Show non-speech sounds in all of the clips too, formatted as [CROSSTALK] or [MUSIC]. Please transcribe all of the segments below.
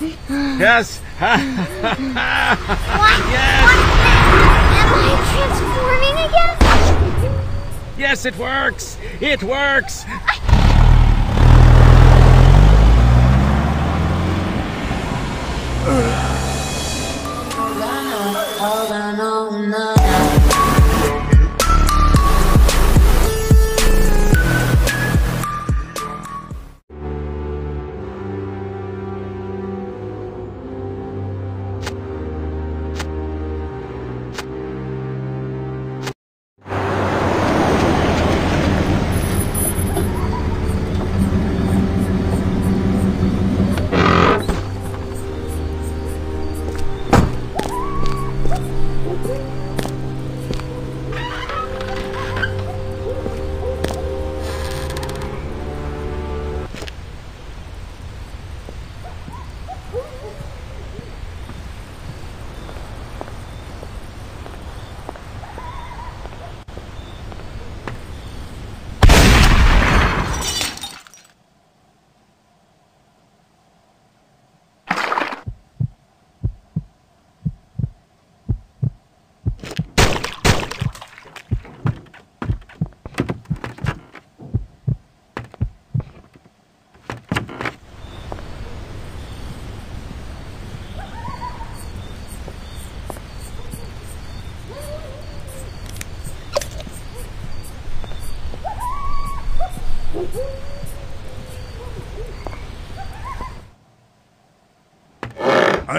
Yes. [LAUGHS] What? Yes. Am I transforming again? Yes, it works. It works. I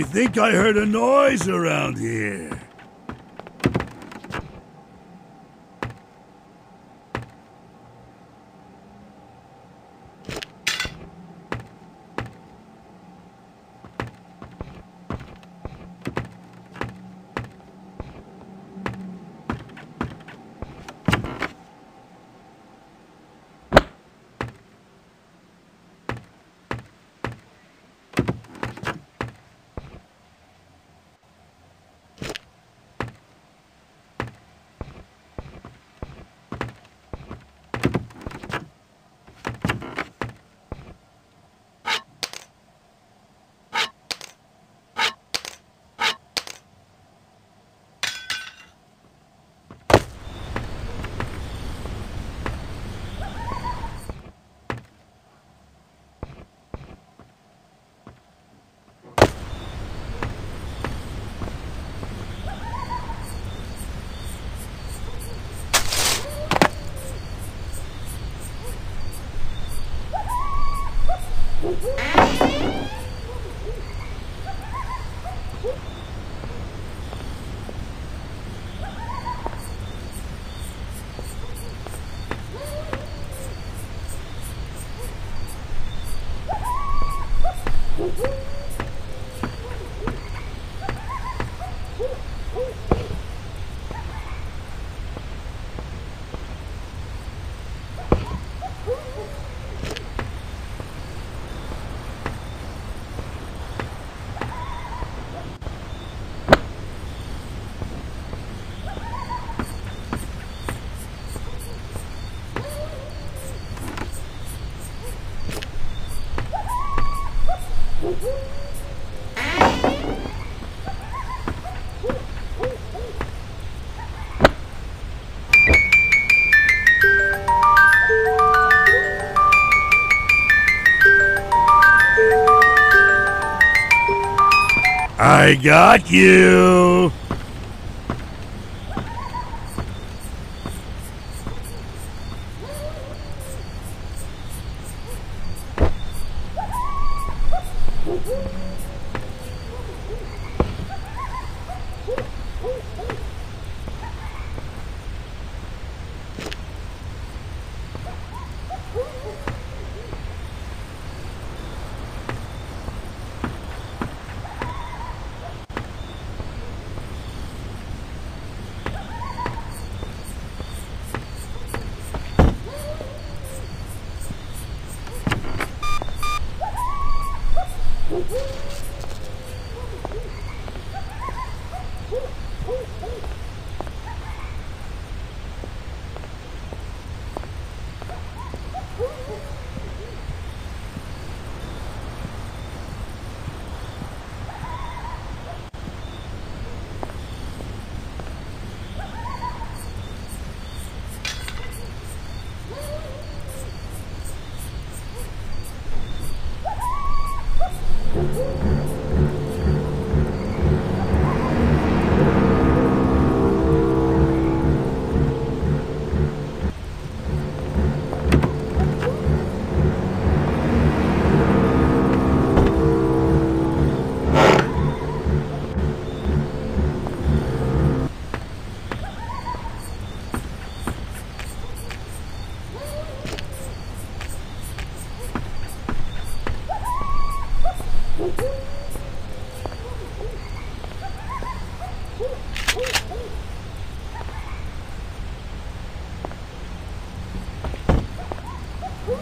think I heard a noise around here. I got you. Who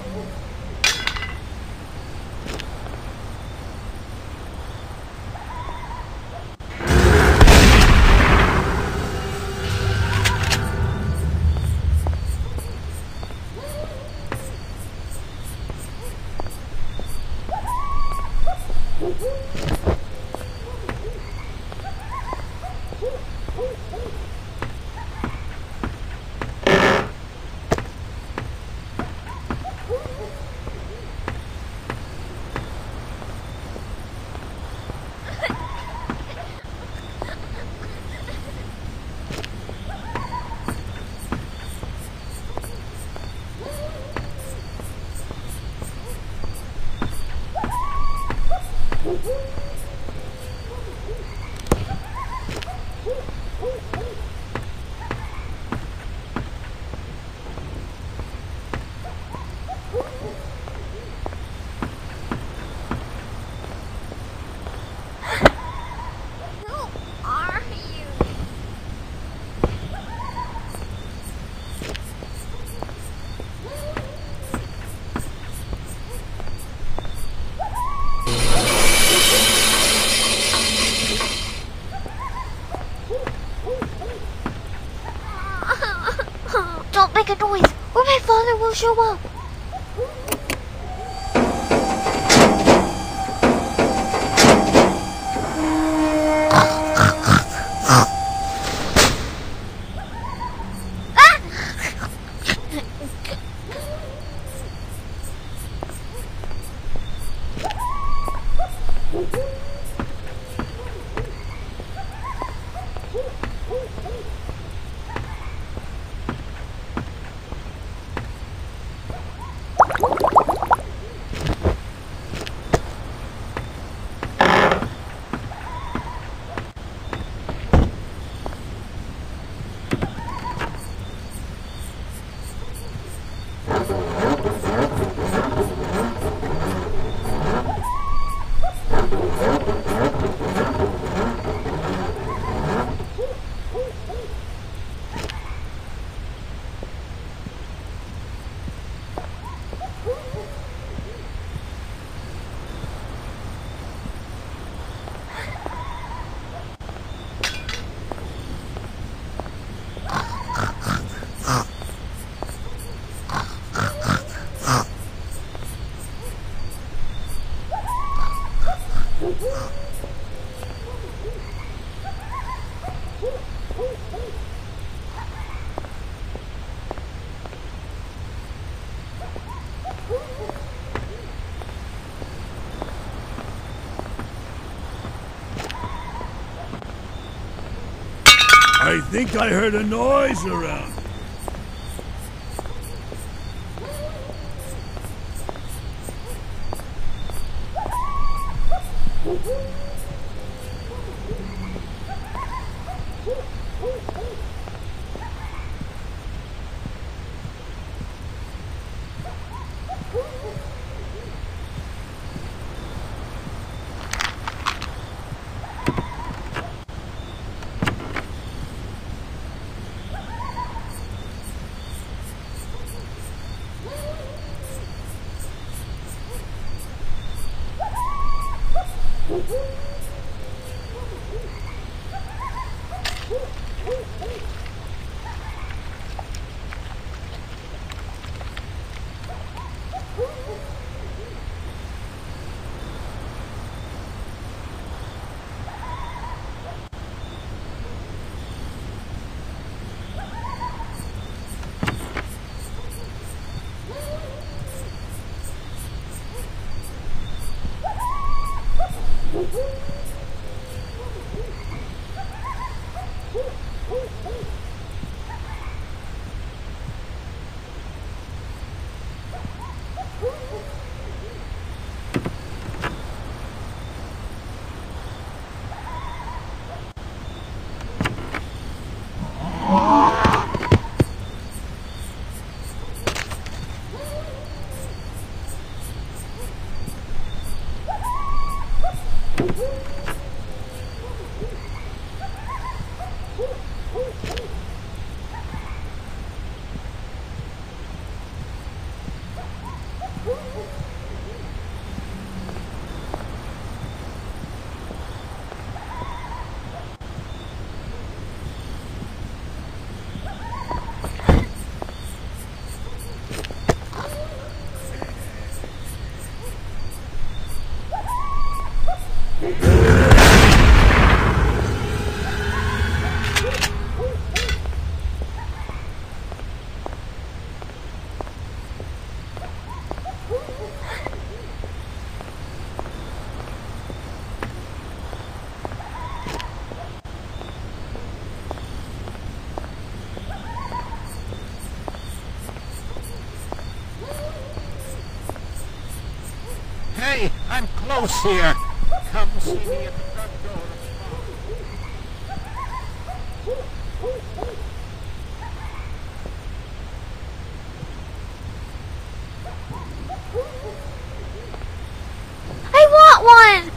are you? Don't make a noise, or my father will I think I heard a noise around. I'm here. Come see me at the front door. I want one!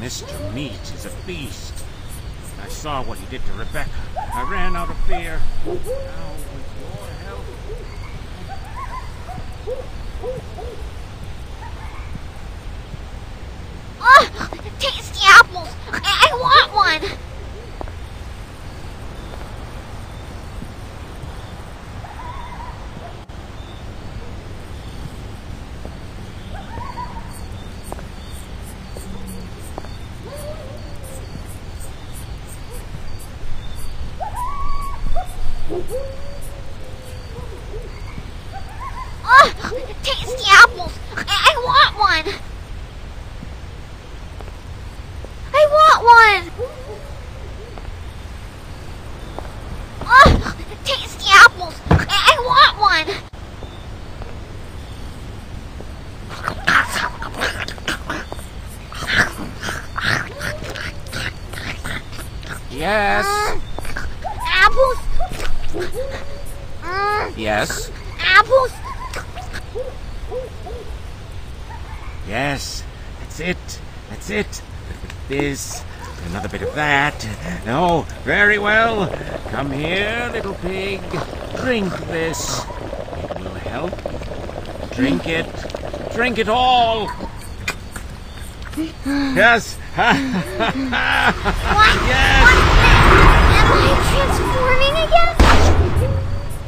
Mr. Meat is a beast. I saw what he did to Rebecca. I ran out of fear. Now, with your help, Oh, tasty apples! I, I want one! Oh, tasty apples! I, I want one! I want one! Oh, tasty apples! I, I want one! Yes. Apples? Yes. apples? Yes. That's it. That's it. This. Another bit of that. No. Very well. Come here, little pig. Drink this. It will help. Drink it. Drink it all. Yes. [LAUGHS] Yes. Am I transforming again?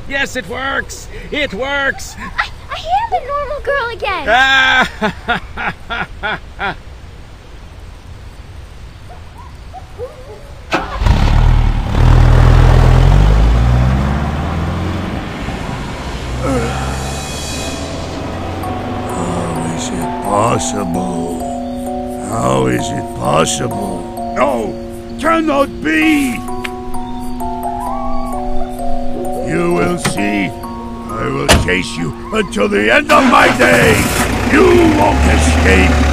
Yes, it works! It works! I, I am a normal girl again! Ah! How is it possible? How is it possible? No! Cannot be! Chase you until the end of my days! You won't escape!